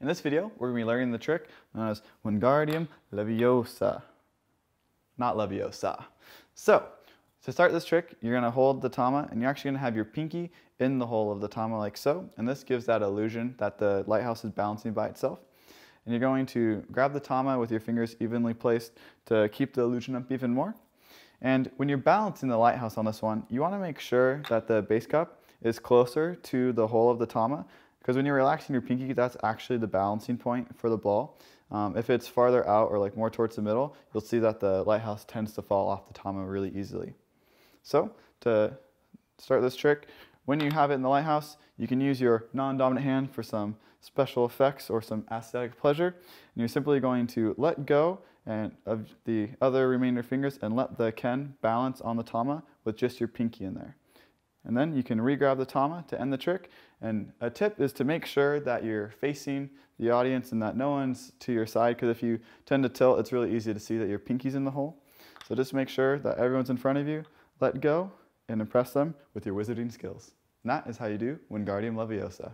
In this video, we're going to be learning the trick known as Wingardium Leviosa. Not Leviosa. So, to start this trick, you're going to hold the tama and you're actually going to have your pinky in the hole of the tama like so. And this gives that illusion that the lighthouse is balancing by itself. And you're going to grab the tama with your fingers evenly placed to keep the illusion up even more. And when you're balancing the lighthouse on this one, you want to make sure that the base cup is closer to the hole of the tama because when you're relaxing your pinky, that's actually the balancing point for the ball. Um, if it's farther out or like more towards the middle, you'll see that the lighthouse tends to fall off the tama really easily. So to start this trick, when you have it in the lighthouse, you can use your non-dominant hand for some special effects or some aesthetic pleasure. And you're simply going to let go and of the other remainder fingers and let the ken balance on the tama with just your pinky in there. And then you can re-grab the tama to end the trick. And a tip is to make sure that you're facing the audience and that no one's to your side because if you tend to tilt, it's really easy to see that your pinky's in the hole. So just make sure that everyone's in front of you, let go, and impress them with your wizarding skills. And that is how you do Wingardium Leviosa.